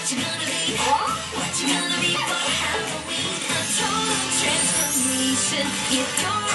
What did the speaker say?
What you gonna be? What you gonna be for Halloween? A total transformation. You don't